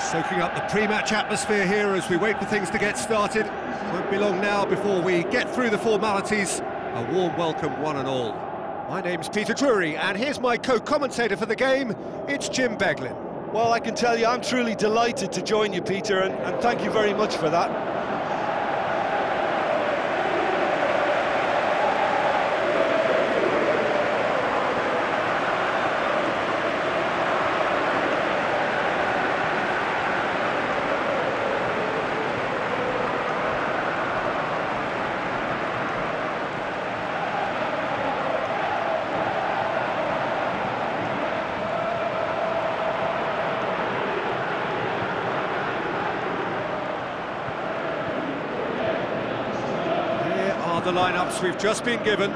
Soaking up the pre-match atmosphere here as we wait for things to get started. Won't be long now before we get through the formalities. A warm welcome, one and all. My name's Peter Drury, and here's my co-commentator for the game. It's Jim Beglin. Well, I can tell you, I'm truly delighted to join you, Peter, and, and thank you very much for that. Here are the lineups we've just been given.